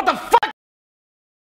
What the fuck?